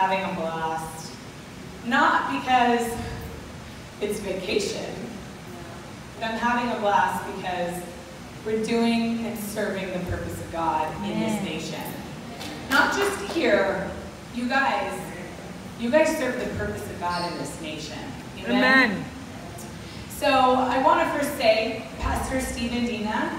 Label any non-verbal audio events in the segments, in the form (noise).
having a blast. Not because it's vacation, but I'm having a blast because we're doing and serving the purpose of God in this nation. Not just here, you guys, you guys serve the purpose of God in this nation. Amen. So I want to first say, Pastor Steve and Dina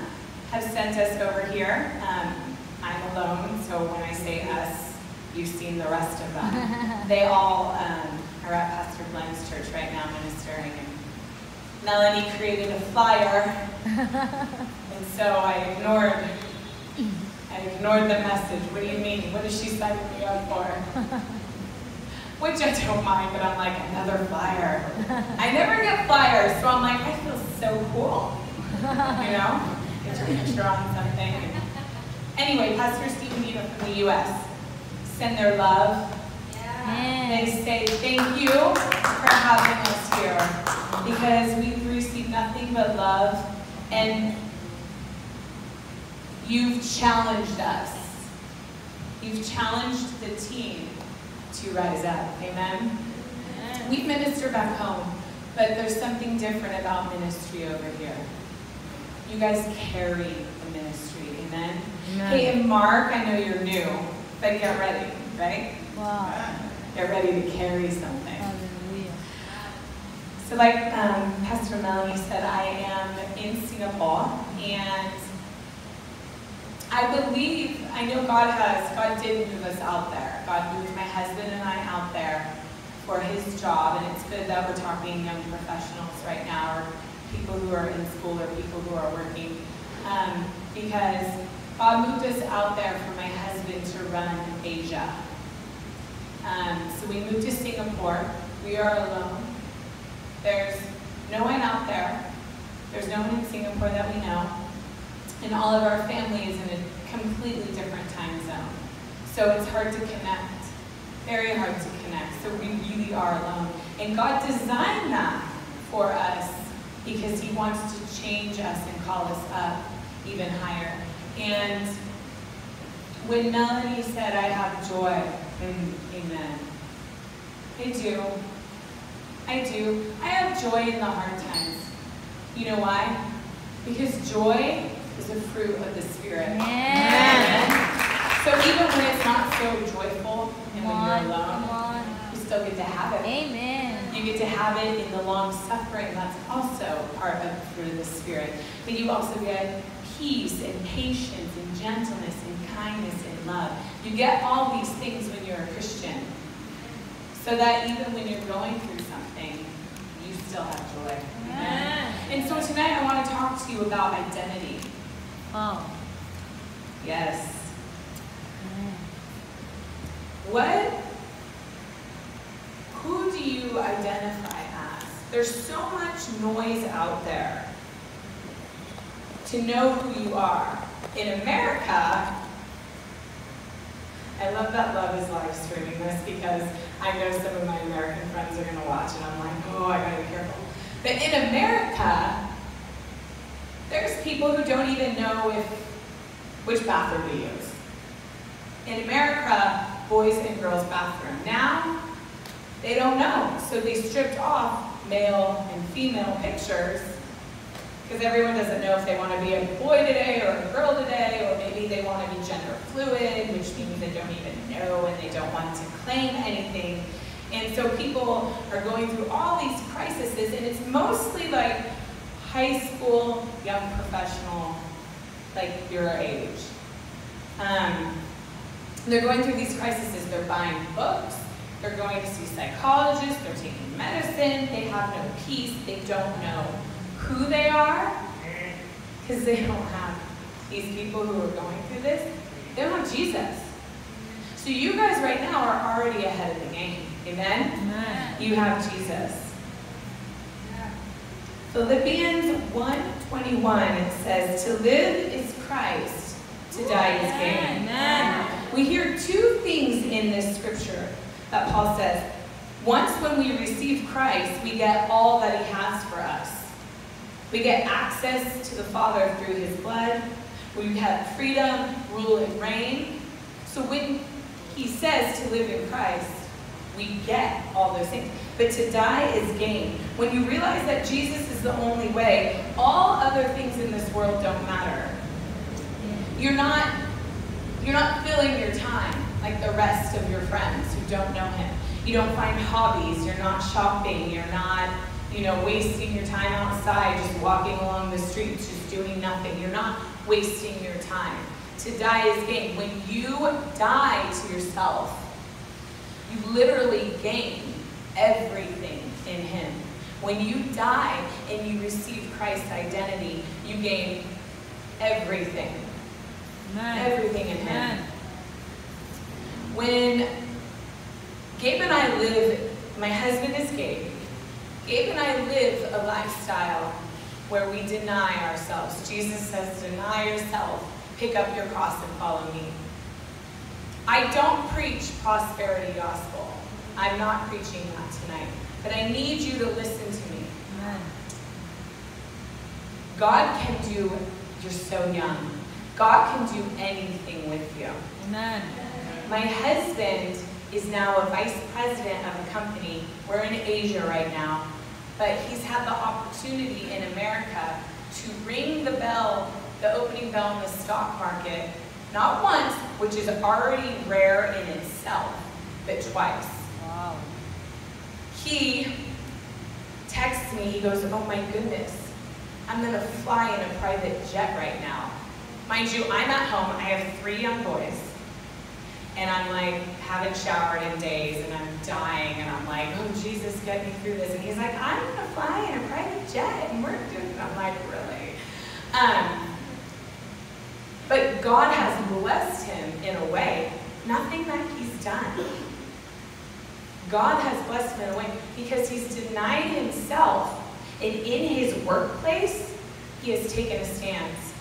have sent us over here. Um, I'm alone, so when I say us, you've seen the rest of them. (laughs) they all um, are at Pastor Glenn's church right now ministering. And Melanie created a flyer, (laughs) and so I ignored. I ignored the message. What do you mean? What is she signing me up for? (laughs) Which I don't mind, but I'm like, another flyer. I never get flyers, so I'm like, I feel so cool. You know? Get your picture on something. Anyway, Pastor Steve and Dina from the US send their love. They say thank you for having us here because we've received nothing but love and you've challenged us. You've challenged the team to rise up. Amen. We minister back home, but there's something different about ministry over here. You guys carry the ministry. Amen. Amen. Hey, and Mark, I know you're new, but get ready, right? Wow. Get ready to carry something. Hallelujah. So, like um, Pastor Melanie said, I am in Singapore, and I believe, I know God has, God did move us out there. God moved my husband and I out there for his job, and it's good that we're talking young professionals right now, or people who are in school, or people who are working, um, because God moved us out there for my husband to run Asia. Um, so we moved to Singapore. We are alone. There's no one out there. There's no one in Singapore that we know. And all of our family is in a completely different time zone. So it's hard to connect. Very hard to connect. So we really are alone. And God designed that for us because He wants to change us and call us up even higher. And when Melanie said, I have joy, mm, amen. I do. I do. I have joy in the hard times. You know why? Because joy is a fruit of the Spirit. Amen. So even when it's not so joyful and when you're alone, on. you still get to have it. Amen. You get to have it in the long suffering. That's also part of the fruit of the Spirit. But you also get peace and patience and gentleness and kindness and love. You get all these things when you're a Christian. So that even when you're going through something, you still have joy. Amen. And so tonight I want to talk to you about identity. Oh. Yes. What, who do you identify as? There's so much noise out there to know who you are. In America, I love that Love is live streaming this because I know some of my American friends are going to watch and I'm like, oh, I gotta be careful. But in America, there's people who don't even know if which bathroom to use. In America, boys and girls bathroom. Now, they don't know. So they stripped off male and female pictures because everyone doesn't know if they want to be a boy today or a girl today, or maybe they want to be gender fluid, which means they don't even know and they don't want to claim anything. And so people are going through all these crises, and it's mostly like high school, young professional, like your age. Um, they're going through these crises. They're buying books. They're going to see psychologists. They're taking medicine. They have no peace. They don't know who they are because they don't have these people who are going through this. They don't have Jesus. So you guys right now are already ahead of the game. Amen? Amen. You have Jesus. Philippians 1.21 says, To live is Christ, to die is gain. Amen. We hear two things in this scripture that Paul says. Once when we receive Christ, we get all that he has for us. We get access to the Father through his blood. We have freedom, rule, and reign. So when he says to live in Christ, we get all those things. But to die is gain. When you realize that Jesus is the only way, all other things in this world don't matter. You're not you're not filling your time like the rest of your friends who don't know him. You don't find hobbies, you're not shopping, you're not, you know, wasting your time outside just walking along the streets just doing nothing. You're not wasting your time. To die is gain. When you die to yourself, you literally gain everything in him. When you die and you receive Christ's identity, you gain everything. Amen. Everything in him. When Gabe and I live, my husband is Gabe. Gabe and I live a lifestyle where we deny ourselves. Jesus says, deny yourself, pick up your cross and follow me. I don't preach prosperity gospel. I'm not preaching that tonight. But I need you to listen to me. Amen. God can do, you're so young. God can do anything with you. Amen. My husband is now a vice president of a company. We're in Asia right now, but he's had the opportunity in America to ring the bell, the opening bell in the stock market, not once, which is already rare in itself, but twice. Wow. He texts me, he goes, oh my goodness, I'm gonna fly in a private jet right now. Mind you, I'm at home, I have three young boys, and I'm like, haven't showered in days, and I'm dying, and I'm like, oh Jesus, get me through this. And he's like, I'm gonna fly in a private jet, and we're doing it. I'm like, really? Um, but God has blessed him in a way, nothing that he's done. God has blessed him in a way because he's denied himself, and in his workplace, he has taken a stance.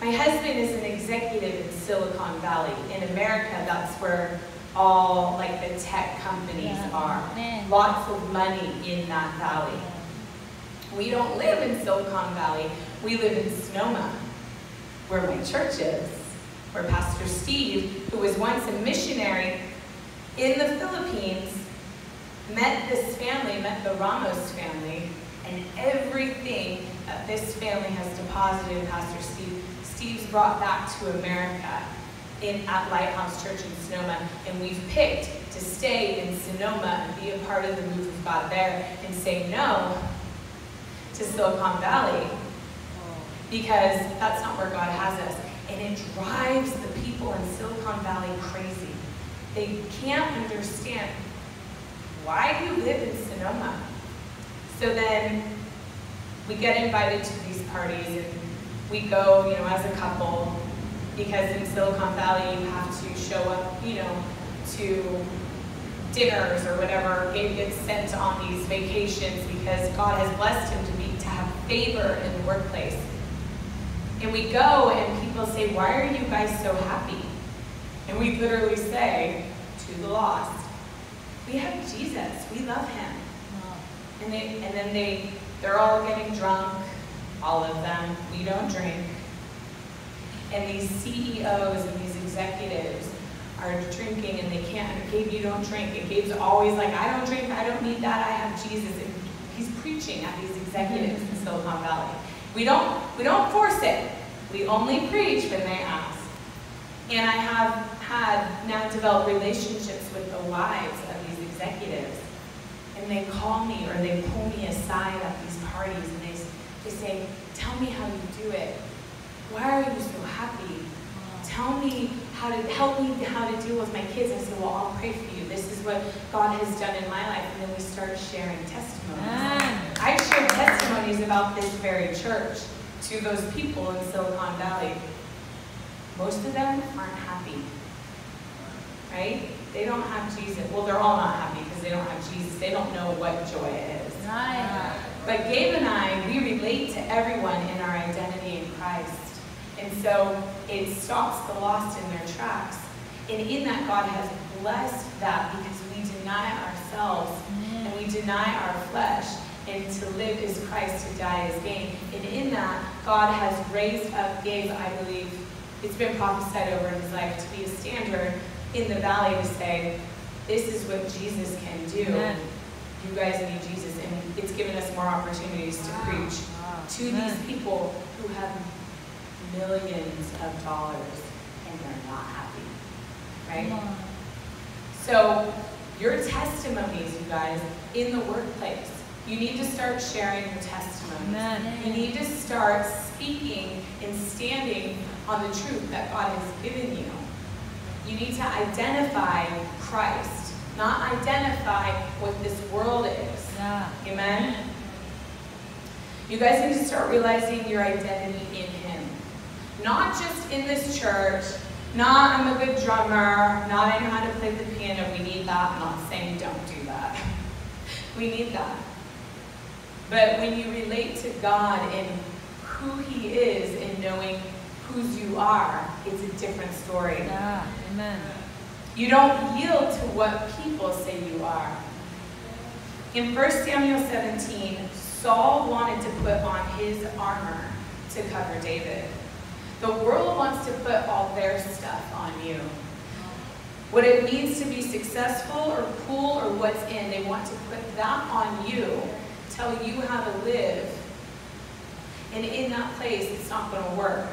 My husband is an executive in Silicon Valley. In America, that's where all like the tech companies Yeah. are. Amen. Lots of money in that valley. We don't live in Silicon Valley. We live in Sonoma, where my church is, where Pastor Steve, who was once a missionary in the Philippines, met this family, met the Ramos family, and everything that this family has deposited in Pastor Steve, Steve's brought back to America in at Lighthouse Church in Sonoma, and we've picked to stay in Sonoma and be a part of the move of God there and say no to Silicon Valley because that's not where God has us. And it drives the people in Silicon Valley crazy. They can't understand why do you live in Sonoma? So then we get invited to these parties and we go, you know, as a couple, because in Silicon Valley you have to show up, you know, to dinners or whatever. Gabe gets sent on these vacations because God has blessed him to be to have favor in the workplace. And we go and people say, Why are you guys so happy? And we literally say to the lost, We have Jesus, we love him. And they and then they they're all getting drunk, all of them. We don't drink. And these CEOs and these executives are drinking and they can't Gabe, you don't drink. And Gabe's always like, I don't drink, I don't need that, I have Jesus. And he's preaching at these executives in Silicon Valley. We don't we don't force it. We only preach when they ask. And I have had now developed relationships with the wives of these executives and they call me or they pull me aside at these parties and they, they say, tell me how you do it. Why are you so happy? Tell me how to help me how to deal with my kids. I said, well, I'll pray for you. This is what God has done in my life. And then we start sharing testimonies. Amen. I've shared testimonies about this very church to those people in Silicon Valley. Most of them aren't happy. Right? They don't have Jesus. Well, they're all not happy because they don't have Jesus. They don't know what joy is. Right. But Gabe and I, we relate to everyone in our identity in Christ. And so it stops the lost in their tracks. And in that, God has blessed that because we deny ourselves and we deny our flesh. And to live is Christ, to die is gain. And in that, God has raised up Gabe, I believe, it's been prophesied over his life to be a standard in the valley to say, this is what Jesus can do. Amen. You guys need Jesus, and it's given us more opportunities to preach Wow. to these people who have millions of dollars and they're not happy, right? On. So, your testimonies, you guys, in the workplace, you need to start sharing your testimonies. Amen. You need to start speaking and standing on the truth that God has given you. You need to identify Christ, not identify what this world is. Yeah. Amen? You guys need to start realizing your identity in Him. Not just in this church, not I'm a good drummer, not I know how to play the piano. We need that. I'm not saying don't do that. (laughs) We need that. But when you relate to God and who He is and knowing whose you are, it's a different story. Yeah. Amen. You don't yield to what people say you are. In 1 Samuel 17, Saul wanted to put on his armor to cover David. The world wants to put all their stuff on you. What it means to be successful or cool or what's in, they want to put that on you, tell you how to live. And in that place, it's not going to work.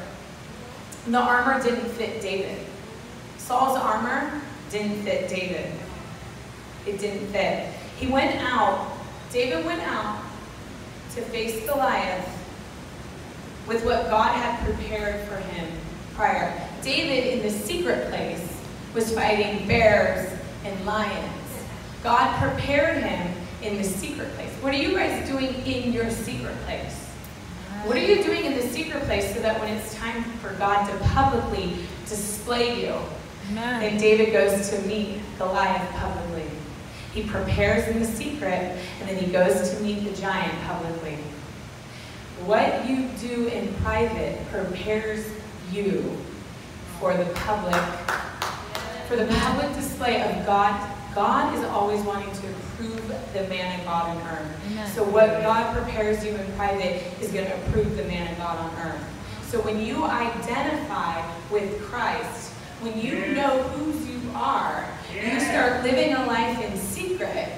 The armor didn't fit David. Saul's armor didn't fit David. It didn't fit. He went out, David went out to face Goliath with what God had prepared for him prior. David, in the secret place, was fighting bears and lions. God prepared him in the secret place. What are you guys doing in your secret place? What are you doing in the secret place so that when it's time for God to publicly display you, Amen. and David goes to meet Goliath publicly. He prepares in the secret, and then he goes to meet the giant publicly. What you do in private prepares you for the public, for the public display of God. God is always wanting to approve the man of God on earth. Amen. So what God prepares you in private is going to approve the man of God on earth. So when you identify with Christ, when you know whose you are, you start living a life in secret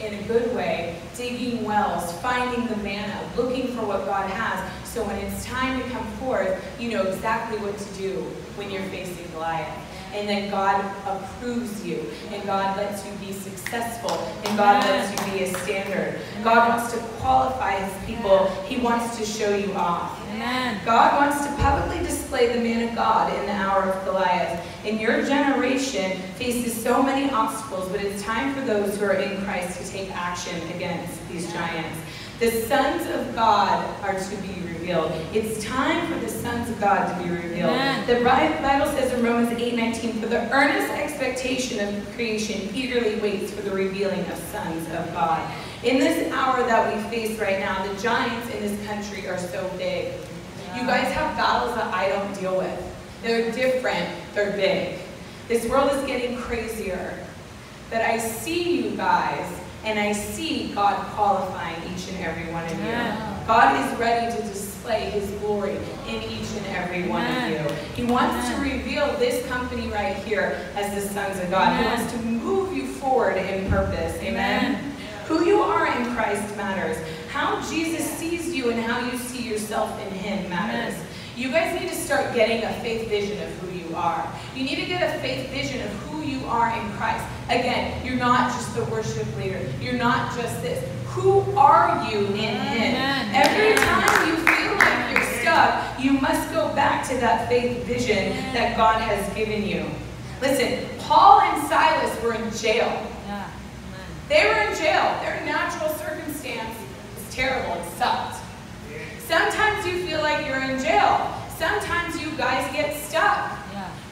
in a good way, digging wells, finding the manna, looking for what God has. So when it's time to come forth, you know exactly what to do when you're facing Goliath. And then God approves you, and God lets you be successful, and God lets you be a standard. God wants to qualify His people, He wants to show you off. Amen. God wants to publicly display the man of God in the hour of Goliath. And your generation faces so many obstacles, but it's time for those who are in Christ to take action against these giants. The sons of God are to be revealed. It's time for the sons of God to be revealed. Amen. The Bible says in Romans 8:19, for the earnest expectation of creation eagerly waits for the revealing of sons of God. In this hour that we face right now, the giants in this country are so big. You guys have battles that I don't deal with. They're different, they're big. This world is getting crazier. But I see you guys, and I see God qualifying each and every one of you. God is ready to display his glory in each and every one of you. He wants to reveal this company right here as the sons of God. He wants to move you forward in purpose. Amen. Amen. Who you are in Christ matters. How Jesus sees you and how you see yourself in Him matters. Amen. You guys need to start getting a faith vision of who you are. You need to get a faith vision of who you are in Christ. Again, you're not just the worship leader. You're not just this. Who are you in Him? Every time you feel like you're stuck, you must go back to that faith vision that God has given you. Listen, Paul and Silas were in jail. They were in jail. Their natural circumstance was terrible. It sucked. Sometimes you feel like you're in jail. Sometimes you guys get stuck.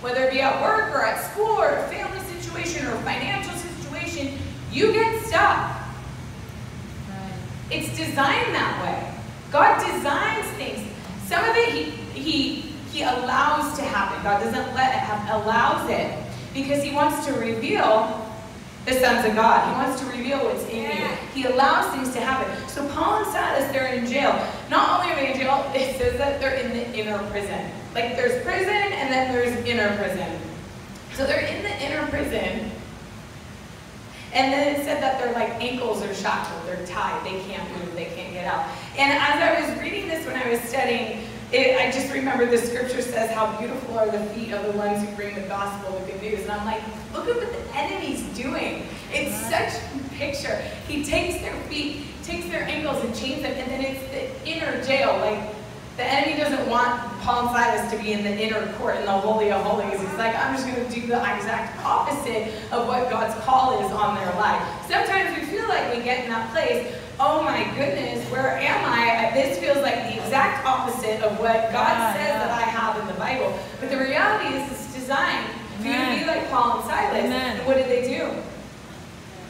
Whether it be at work or at school or a family situation or a financial situation, you get stuck. It's designed that way. God designs things. Some of it he he he allows to happen. God doesn't let it happen, allows it because he wants to reveal the sons of God. He wants to reveal what's in you. He allows things to happen. So Paul and Silas, they're in jail. Not only are they in jail, (laughs) it says that they're in the inner prison. Like there's prison and then there's inner prison. So they're in the inner prison And then it said that their like ankles are shackled, they're tied, they can't move, they can't get out. And as I was reading this when I was studying, it, I just remember the scripture says how beautiful are the feet of the ones who bring the gospel, the good news. And I'm like, look at what the enemy's doing. It's such a picture. He takes their feet, takes their ankles and chains them, and then it's the inner jail. Like the enemy doesn't want Paul and Silas to be in the inner court in the Holy of Holies. He's like, I'm just going to do the exact opposite of what God's call is on their life. Sometimes we feel like we get in that place, oh my goodness, where am I? This feels like the exact opposite of what God Yeah, says yeah. that I have in the Bible. But the reality is it's designed for you to be like Paul and Silas. Amen. And what did they do?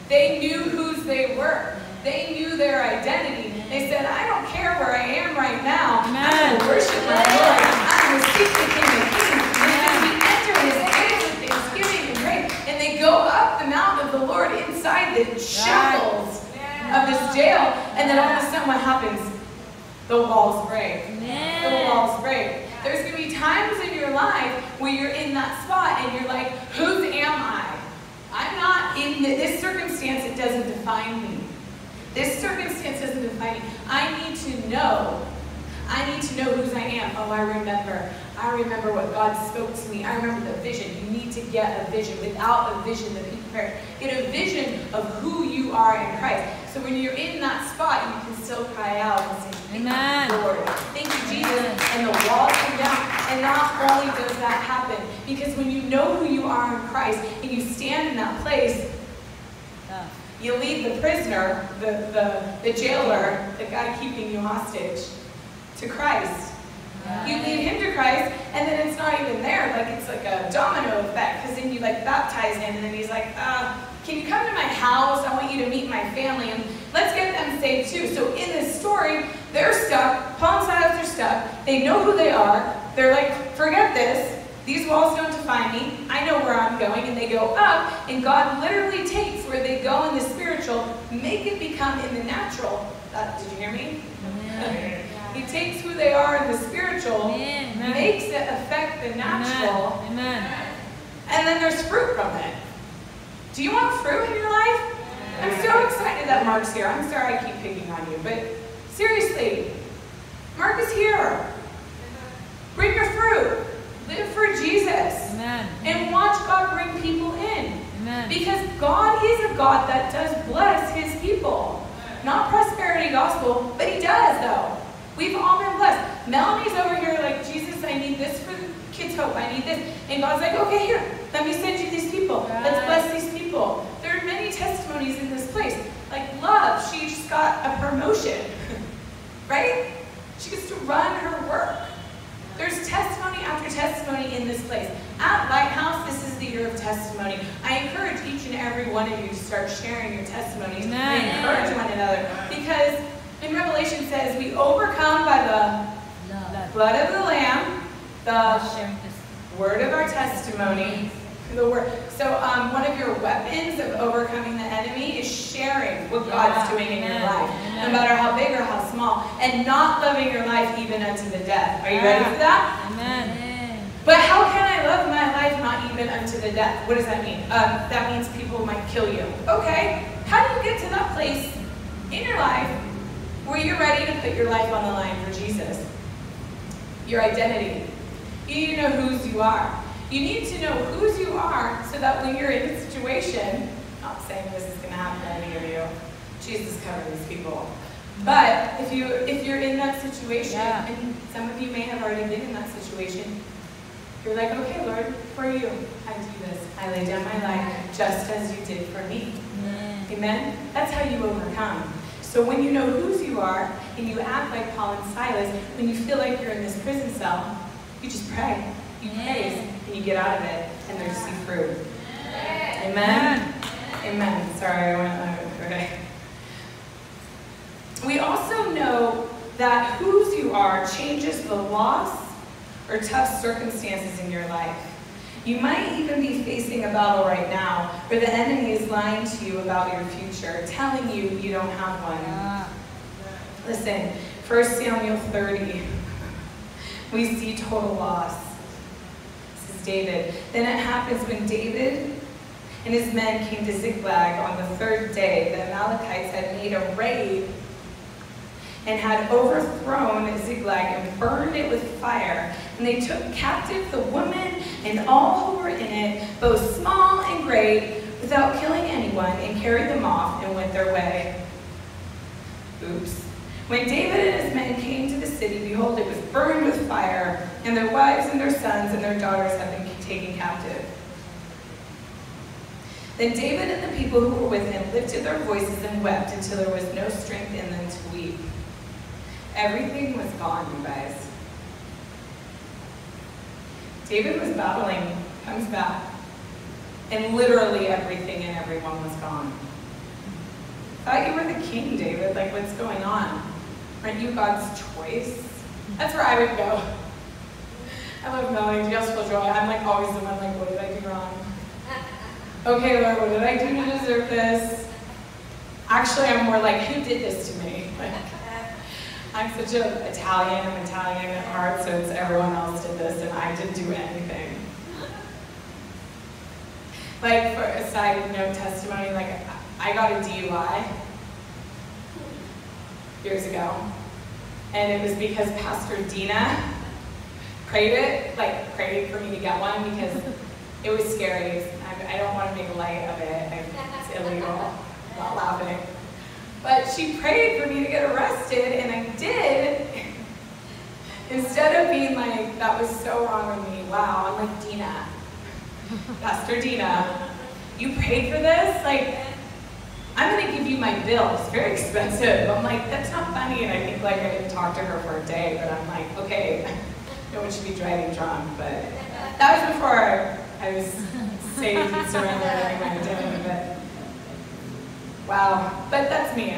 They knew whose they were. They knew their identity. They said, I don't care where I am right now. Amen. to worship my Lord. I'm going to seek the King of And we enter his gates with thanksgiving and and they go up the mountain of the Lord inside the shackles of this jail, and then all of a sudden what happens? The walls break. The walls break. There's going to be times in your life where you're in that spot and you're like, whose am I? I'm not in th- this circumstance, it doesn't define me. This circumstance doesn't define me. I need to know. I need to know whose I am. Oh, I remember. I remember what God spoke to me. I remember the vision. You need to get a vision. Without a vision, the people perish. Get a vision of who you are in Christ. So when you're in that spot, you can still cry out and say, Thank you, Amen. Lord. Thank you, Jesus. Amen. And the walls come down. And not only does that happen, because when you know who you are in Christ and you stand in that place. You lead the prisoner, the, the, the jailer, the guy keeping you hostage, to Christ. You lead him to Christ, and then it's not even there. Like it's like a domino effect, because then you like baptize him, and then he's like, uh, "Can you come to my house? I want you to meet my family, and let's get them saved too." So in this story, they're stuck. Paul and Silas are stuck. They know who they are. They're like, "Forget this. These walls don't define me. I know where I'm going." And they go up, and God literally takes where they go in the spiritual, make it become in the natural. Uh, did you hear me? Amen. He takes who they are in the spiritual, Amen. makes it affect the natural, Amen. and then there's fruit from it. Do you want fruit in your life? I'm so excited that Mark's here. I'm sorry I keep picking on you, but seriously, Mark is here. Bring your fruit. Live for Jesus. Amen. And watch God bring people in. Amen. Because God is a God that does bless his people. Not prosperity gospel, but he does though. We've all been blessed. Melanie's over here like, Jesus, I need this for the kids' hope. I need this. And God's like, okay, here, let me send you these people. Let's bless these people. There are many testimonies in this place. Like love, she just got a promotion. (laughs) right? She gets to run her work. There's testimony after testimony in this place. At Lighthouse, this is the year of testimony. I encourage each and every one of you to start sharing your testimonies and encourage one another. Because in Revelation says we overcome by the blood of the Lamb, the word of our testimony, the word. So um, one of your weapons of overcoming the enemy is sharing what God's Yeah. doing in your Amen. life, no matter how big or how small, and not loving your life even unto the death. Are you ready for that? Amen. But how can I love my life not even unto the death? What does that mean? Um, that means people might kill you. Okay. How do you get to that place in your life where you're ready to put your life on the line for Jesus? Your identity. You need to know whose you are. You need to know whose you are so that when you're in a situation, not saying this is going to happen to any of you, Jesus covered these people. But if you if you're in that situation, Yeah. and some of you may have already been in that situation, you're like, okay, Lord, for you, I do this. I lay down my life just as you did for me. Amen. Amen? That's how you overcome. So when you know whose you are and you act like Paul and Silas, when you feel like you're in this prison cell, you just pray. You praise and you get out of it and there's see fruit. Amen? Amen. Sorry, I went okay. We also know that whose you are changes the loss or tough circumstances in your life. You might even be facing a battle right now where the enemy is lying to you about your future, telling you you don't have one. Listen, 1 Samuel 30, we see total loss. David. Then it happens when David and his men came to Ziklag on the third day, the Amalekites had made a raid and had overthrown Ziklag and burned it with fire. And they took captive the women and all who were in it, both small and great, without killing anyone, and carried them off and went their way. Oops. When David and his men came to the city, behold, it was burned with fire, and their wives and their sons and their daughters had been taken captive. Then David and the people who were with him lifted their voices and wept until there was no strength in them to weep. Everything was gone, you guys. David was battling, comes back, and literally everything and everyone was gone. Thought you were the king, David. Like, what's going on? Aren't you God's choice? That's where I would go. I love Melanie. Just feel joy. I'm like always the one like, what did I do wrong? Okay, Lord, what did I do to deserve this? Actually, I'm more like, who did this to me? Like, (laughs) I'm such an Italian, I'm Italian at heart, so it's everyone else did this and I didn't do anything. Like, for a side note testimony, like, I got a DUI years ago, and it was because Pastor Dina prayed it, like, prayed for me to get one because (laughs) it was scary. I, I don't want to make light of it. It's illegal. I'm not laughing. But she prayed for me to get arrested, and I did. (laughs) Instead of being like, that was so wrong with me, wow, I'm like, Dina, Pastor Dina, you prayed for this? Like, I'm gonna give you my bill. It's very expensive. I'm like, that's not funny. And I think like I didn't talk to her for a day, but I'm like, okay, (laughs) no one should be driving drunk. But that was before I was saved and surrendered and my identity. But wow, but that's me.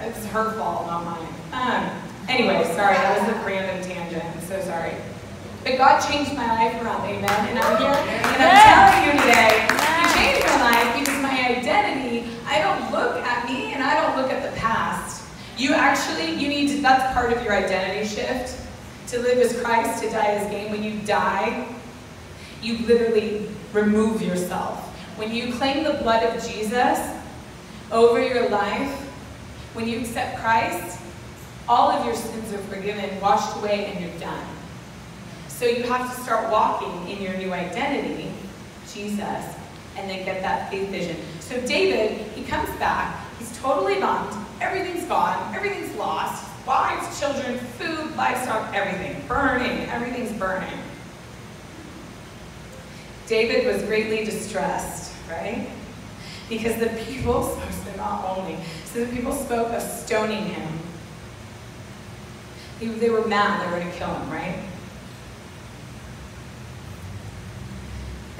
It's her fault, not mine. Um, anyway, sorry, that was a random tangent. I'm so sorry. But God changed my life around, amen. And I'm here, and I'm telling you today, He changed my life because my identity, I don't look at me and I don't look at the past. You actually, you need to, that's part of your identity shift. To live as Christ, to die as gain. When you die, you literally remove yourself. When you claim the blood of Jesus over your life, when you accept Christ, all of your sins are forgiven, washed away, and you're done. So you have to start walking in your new identity, Jesus, and then get that faith vision. So David, he comes back, he's totally bummed, everything's gone, everything's lost, wives, children, food, livestock, everything, burning, everything's burning. David was greatly distressed, right? Because the people, (laughs) so not only, so the people spoke of stoning him. They were mad, they were going to kill him, right?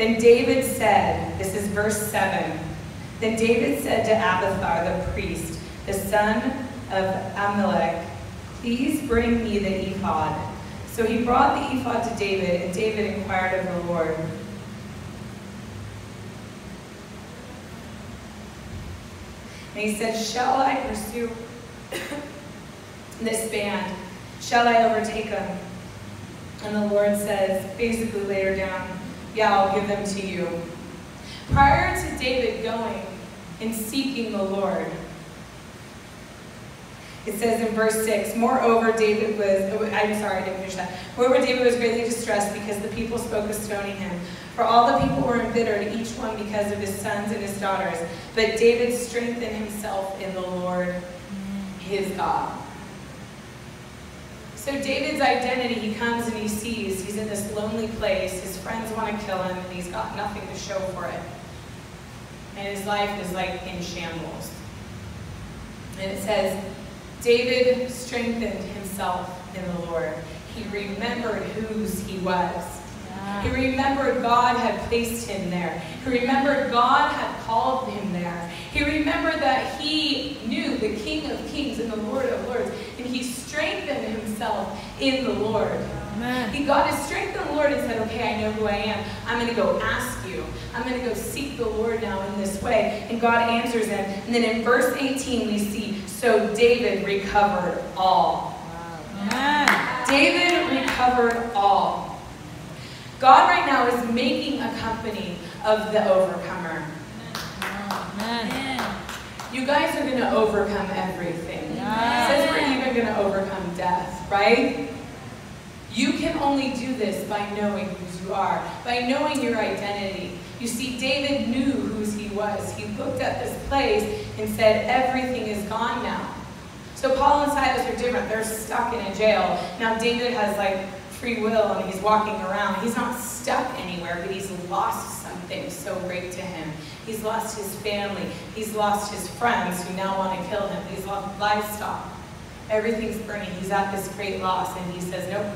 Then David said, this is verse 7. Then David said to Abiathar the priest, the son of Ahimelech, Please bring me the ephod. So he brought the ephod to David, and David inquired of the Lord. And he said, Shall I pursue this band? Shall I overtake them? And the Lord says, basically later down, yeah, I'll give them to you. Prior to David going and seeking the Lord, it says in verse 6, Moreover, David was, oh, I'm sorry, I didn't finish that. Moreover, David was greatly distressed because the people spoke of stoning him. For all the people were embittered, each one because of his sons and his daughters. But David strengthened himself in the Lord, his God. So David's identity, he comes and he sees he's in this lonely place. His friends want to kill him, and he's got nothing to show for it. And his life is like in shambles. And it says, David strengthened himself in the Lord. He remembered whose he was. He remembered God had placed him there. He remembered God had called him there. He remembered that he knew the King of Kings and the Lord of Lords, and he strengthened himself in the Lord. Amen. He got his strength in the Lord and said, Okay, I know who I am. I'm going to go ask you. I'm going to go seek the Lord now in this way. And God answers him. And then in verse 18, we see, So David recovered all. Amen. David recovered all. God right now is making a company of the overcomer. Amen. You guys are going to overcome everything. Yeah. It says we're even going to overcome death, right? You can only do this by knowing who you are, by knowing your identity. You see, David knew whose he was. He looked at this place and said, everything is gone now. So Paul and Silas are different. They're stuck in a jail. Now David has like free will and he's walking around. He's not stuck anywhere, but he's lost something so great to him. He's lost his family. He's lost his friends who now want to kill him. He's lost livestock. Everything's burning. He's at this great loss and he says, nope,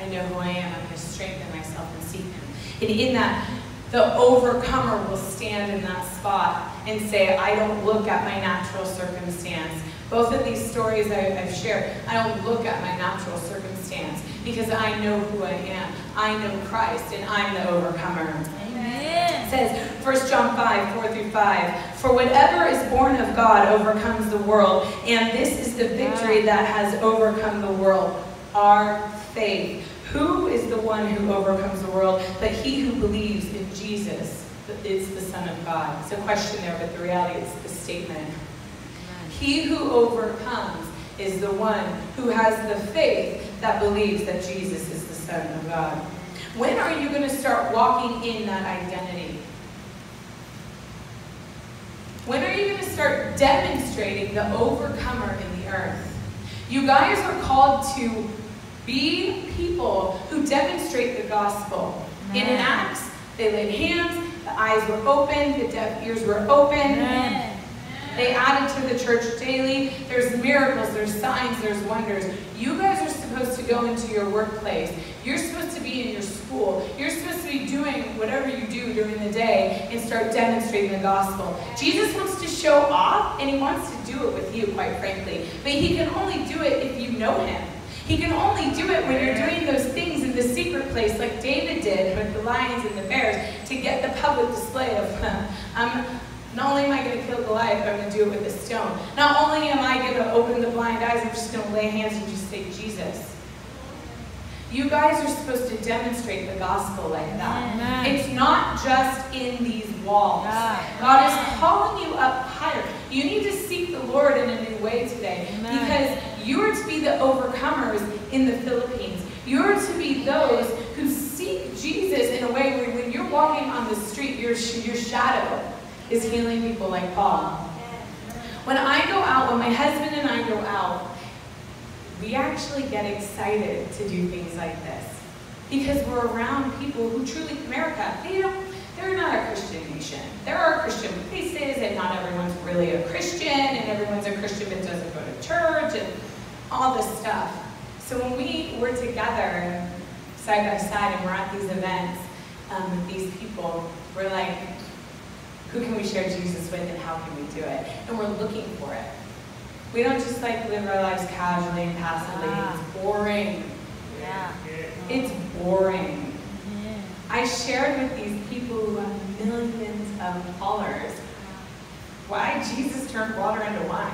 I know who I am. I'm going to strengthen myself and seek him. And in that, the overcomer will stand in that spot and say, I don't look at my natural circumstance. Both of these stories I, have shared, I don't look at my natural circumstance because I know who I am. I know Christ and I'm the overcomer. Amen. It says, 1 John 5, 4 through 5, For whatever is born of God overcomes the world, and this is the victory that has overcome the world, our faith. Who is the one who overcomes the world but he who believes in Jesus is the Son of God? It's a question there, but the reality is the statement. He who overcomes is the one who has the faith that believes that Jesus is the Son of God. When are you going to start walking in that identity? When are you going to start demonstrating the overcomer in the earth? You guys are called to be people who demonstrate the gospel. In Acts, they laid hands, the eyes were open, the deaf ears were open. Amen. They added to the church daily. There's miracles, there's signs, there's wonders. You guys are supposed to go into your workplace. You're supposed to be in your school. You're supposed to be doing whatever you do during the day and start demonstrating the gospel. Jesus wants to show off, and he wants to do it with you, quite frankly. But he can only do it if you know him. He can only do it when you're doing those things in the secret place like David did with the lions and the bears to get the public display of, I'm, um, not only am I going to kill Goliath, but I'm going to do it with a stone. Not only am I going to open the blind eyes, I'm just going to lay hands and just say, Jesus. You guys are supposed to demonstrate the gospel like that. Amen. It's not just in these walls. Yeah. God is calling you up higher. You need to seek the Lord in a new way today Amen. because you are to be the overcomers in the Philippines. You're to be those who seek Jesus in a way where when you're walking on the street, your, your shadow is healing people like Paul. When I go out, when my husband and I go out, we actually get excited to do things like this because we're around people who truly, America, they don't, they're not a Christian nation. There are Christian places and not everyone's really a Christian and everyone's a Christian but doesn't go to church and all this stuff. So when we were together side by side and we're at these events um, with these people, we're like, who can we share Jesus with and how can we do it? And we're looking for it. We don't just like live our lives casually and passively. Ah. It's boring. Yeah. It's boring. Yeah. I shared with these people who have millions of followers why Jesus turned water into wine.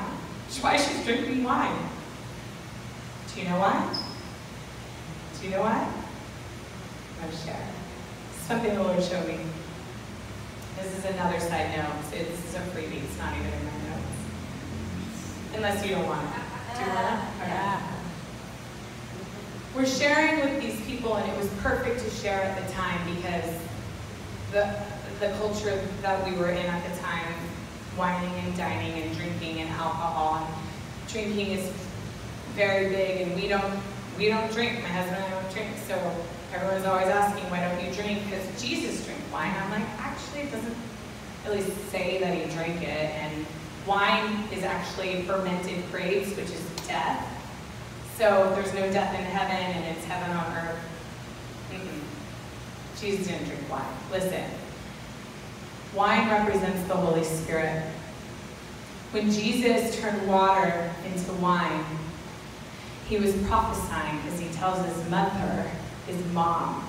Why she's drinking wine. Do you know why? Do you know why? I'm going to share. Something the Lord showed me. This is another side note. It's a freebie. It's not even in my notes. Unless you don't want it. Do you want it? Okay. Yeah. We're sharing with these people, and it was perfect to share at the time because the, the culture that we were in at the time, wining and dining and drinking and alcohol, and drinking is very big, and we don't we don't drink. My husband and I don't drink, so everyone's always asking, why don't you drink? Because Jesus drank wine. I'm like, actually, it doesn't really say that he drank it. And wine is actually fermented grapes, which is death. So there's no death in heaven, and it's heaven on earth. Mm -mm. Jesus didn't drink wine. Listen, wine represents the Holy Spirit. When Jesus turned water into wine, he was prophesying because he tells his mother his mom.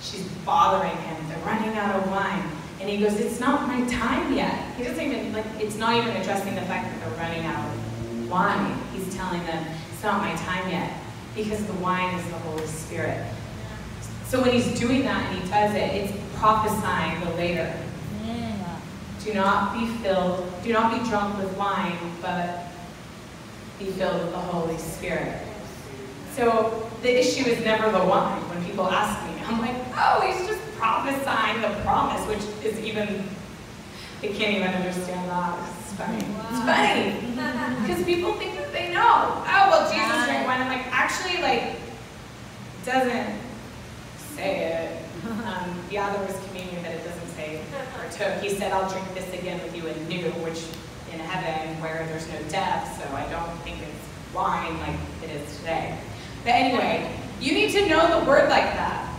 She's bothering him. They're running out of wine. And he goes, it's not my time yet. He doesn't even, like, it's not even addressing the fact that they're running out of wine. He's telling them, it's not my time yet. Because the wine is the Holy Spirit. So when he's doing that and he does it, it's prophesying the later. Do not be filled, do not be drunk with wine, but be filled with the Holy Spirit. So the issue is never the wine when people ask me. I'm like, oh, he's just prophesying the promise, which is even, they can't even understand that. It's funny. It's funny. (laughs) Because people think that they know. Oh, well, Jesus drank wine. I'm like, actually, like, doesn't say it. Um, yeah, there was communion, but it doesn't say or took. He said, I'll drink this again with you in new, which in heaven where there's no death, so I don't think it's wine like it is today. But anyway, you need to know the word like that.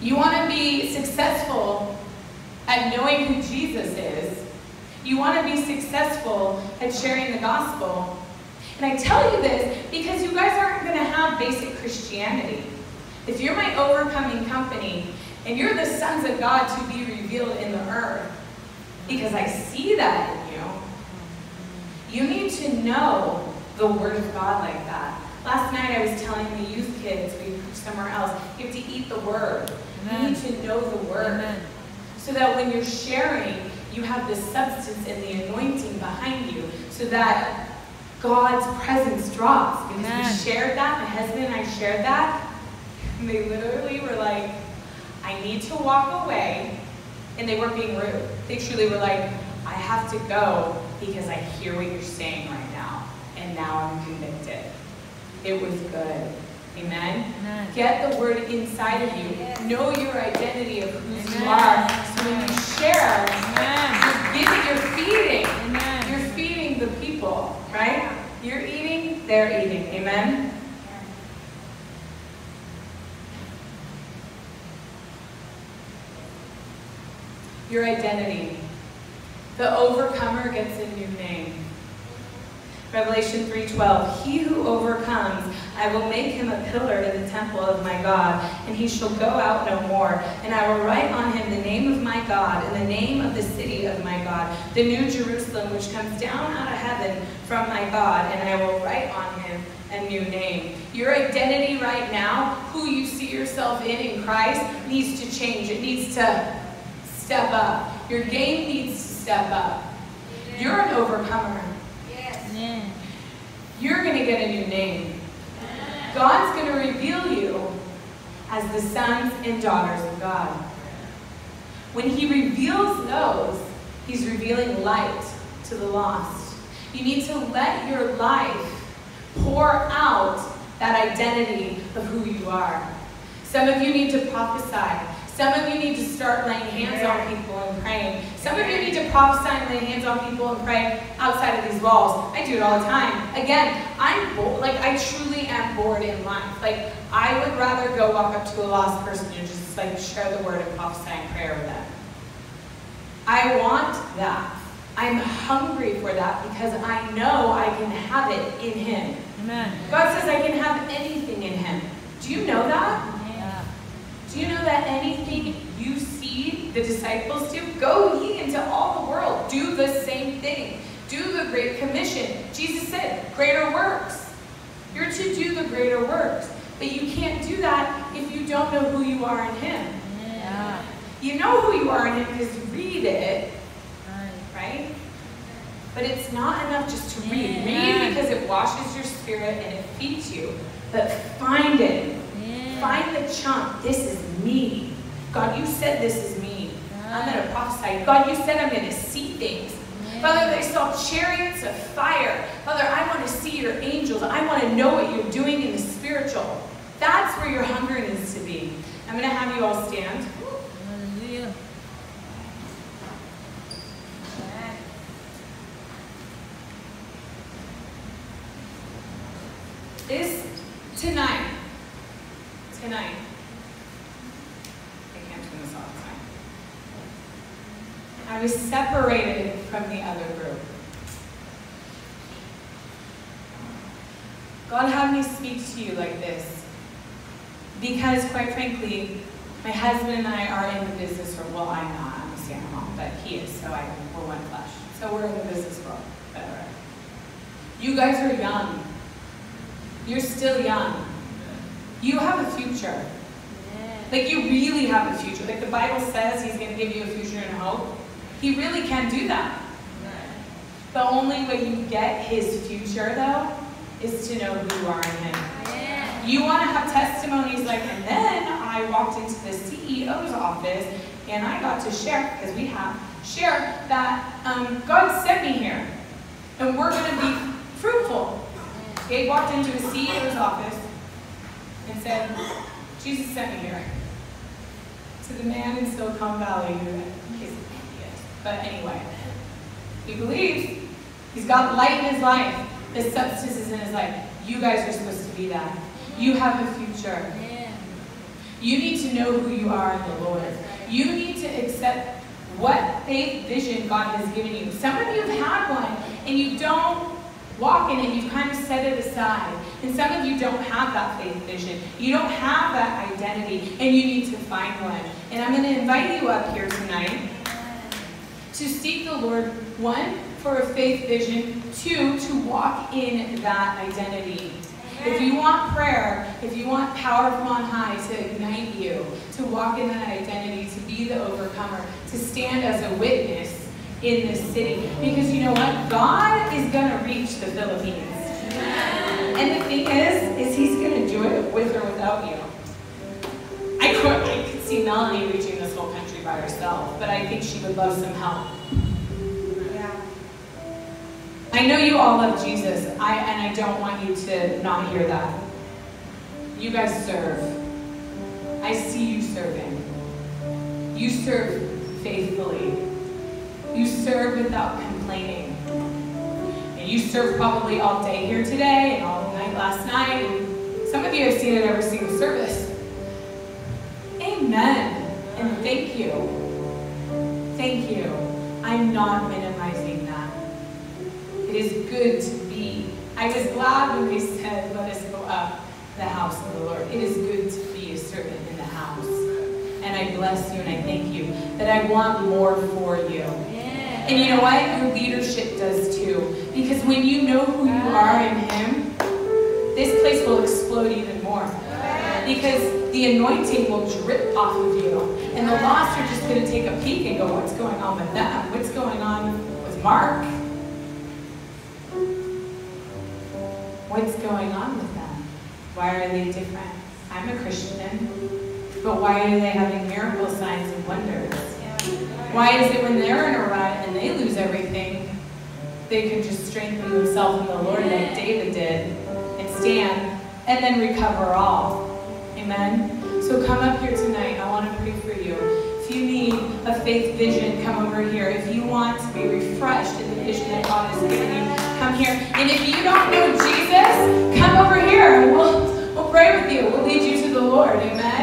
You want to be successful at knowing who Jesus is. You want to be successful at sharing the gospel. And I tell you this because you guys aren't going to have basic Christianity. If you're my overcoming company and you're the sons of God to be revealed in the earth, because I see that in you, you need to know the Word of God like that. Last night I was telling the youth kids, we somewhere else, you have to eat the Word. Amen. You need to know the Word. Amen. So that when you're sharing, you have the substance and the anointing behind you so that God's presence drops. Because Amen. we shared that, my husband and I shared that, and they literally were like, I need to walk away. And they weren't being rude. They truly were like, I have to go because I hear what you're saying right now. And now I'm convicted. It was good. Amen? Amen. Get the word inside of you. Know your identity of who you are. So when you share, Amen. you're giving, you're feeding. Amen. You're feeding the people, right? You're eating, they're eating. Amen? Your identity. The overcomer gets a new name. Revelation 3:12 He who overcomes I will make him a pillar in the temple of my God and he shall go out no more and I will write on him the name of my God and the name of the city of my God the new Jerusalem which comes down out of heaven from my God and I will write on him a new name. Your identity right now, who you see yourself in in Christ needs to change. It needs to step up. Your game needs to step up. You're an overcomer. You're going to get a new name. God's going to reveal you as the sons and daughters of God. When He reveals those, He's revealing light to the lost. You need to let your life pour out that identity of who you are. Some of you need to prophesy. Some of you need to start laying hands on people and praying. Some of you need to prophesy and lay hands on people and pray outside of these walls. I do it all the time. Again, I'm bored. Like I truly am bored in life. Like I would rather go walk up to a lost person and just like share the word and prophesy and pray with them. I want that. I'm hungry for that because I know I can have it in Him. Amen. God says I can have anything in Him. Do you know that? Do you know that anything you see the disciples do, go ye into all the world. Do the same thing. Do the Great Commission. Jesus said, greater works. You're to do the greater works. But you can't do that if you don't know who you are in Him. Yeah. You know who you are in Him because you read it, Right. right? But it's not enough just to read. Yeah. Read because it washes your spirit and it feeds you. But find it. Find the chunk. This is me. God, you said this is me. I'm going to prophesy. God, you said I'm going to see things. Father, they saw chariots of fire. Father, I want to see your angels. I want to know what you're doing in the spiritual. That's where your hunger needs to be. I'm going to have you all stand. Hallelujah. This tonight, tonight, I can't turn this off. sorry. I was separated from the other group. God had me speak to you like this because, quite frankly, my husband and I are in the business world. Well, I'm not. I'm a stay-at-home mom, but he is. So I, we're one flesh. So we're in the business world. Whatever. You guys are young. You're still young. You have a future. Like you really have a future. Like the Bible says he's going to give you a future and hope. He really can do that. The only way you get his future, though, is to know who you are in him. Yeah. You want to have testimonies like, and then I walked into the CEO's office and I got to share, because we have, share that um, God sent me here and we're going to be fruitful. Gabe walked into a CEO's office and said, Jesus sent me here. To the man in Silicon Valley who is an idiot. But anyway, he believes. He's got light in his life. The substance is in his life. You guys are supposed to be that. You have a future. You need to know who you are in the Lord. You need to accept what faith vision God has given you. Some of you have had one and you don't walk in it. You've kind of set it aside. And some of you don't have that faith vision. You don't have that identity and you need to find one. And I'm going to invite you up here tonight to seek the Lord, one, for a faith vision, two, to walk in that identity. If you want prayer, if you want power from on high to ignite you, to walk in that identity, to be the overcomer, to stand as a witness in this city. Because you know what? God is going to reach the Philippines. And the thing is, is he's going to do it with or without you. I could, I could see Melanie reaching this whole country by herself, but I think she would love some help. I know you all love Jesus, I, and I don't want you to not hear that. You guys serve. I see you serving. You serve faithfully. You serve without complaining. And you served probably all day here today and all night last night. And some of you have seen it every single service. Amen. And thank you. Thank you. I'm not minimizing. It is good to be. I was glad when they said, let us go up the house of the Lord. It is good to be a servant in the house. And I bless you and I thank you that I want more for you. Yeah. And you know what? Your leadership does too. Because when you know who you are in Him, this place will explode even more. Because the anointing will drip off of you. And the lost are just going to take a peek and go, what's going on with them? What's going on with Mark? What's going on with them? Why are they different? I'm a Christian, but why are they having miracle signs and wonders? Why is it when they're in a rut and they lose everything, they can just strengthen themselves in the Lord like David did and stand and then recover all? Amen? So come up here tonight. I want to pray for you. If you need a faith vision, come over here. If you want to be refreshed that God has given you, come here. And if you don't know Jesus, come over here. We'll, we'll pray with you. We'll lead you to the Lord. Amen.